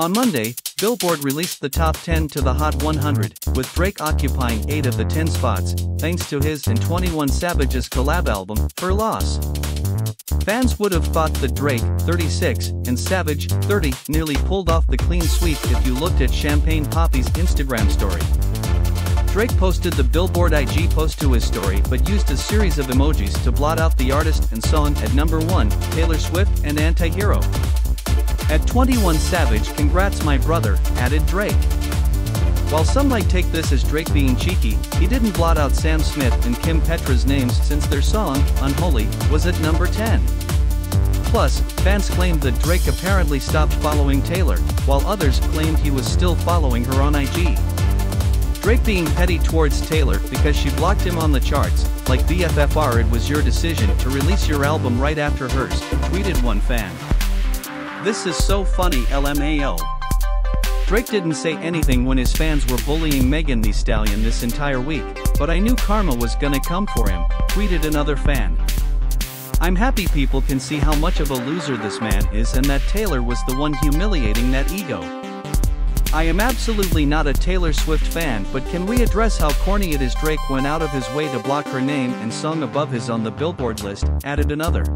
On Monday, Billboard released the top 10 to the Hot 100, with Drake occupying 8 of the 10 spots, thanks to his and 21 Savage's collab album, Her Loss. Fans would have thought that Drake, 36, and Savage, 30, nearly pulled off the clean sweep if you looked at Champagne Papi's Instagram story. Drake posted the Billboard IG post to his story but used a series of emojis to blot out the artist and song at number 1, Taylor Swift and Anti-Hero. At 21 Savage congrats my brother, added Drake. While some might take this as Drake being cheeky, he didn't blot out Sam Smith and Kim Petras' names since their song, Unholy, was at number 10. Plus, fans claimed that Drake apparently stopped following Taylor, while others claimed he was still following her on IG. Drake being petty towards Taylor because she blocked him on the charts, like BFFR it was your decision to release your album right after hers, tweeted one fan. This is so funny LMAO. Drake didn't say anything when his fans were bullying Megan Thee Stallion this entire week, but I knew karma was gonna come for him, tweeted another fan. I'm happy people can see how much of a loser this man is and that Taylor was the one humiliating that ego. I am absolutely not a Taylor Swift fan but can we address how corny it is Drake went out of his way to block her name and song above his on the Billboard list, added another.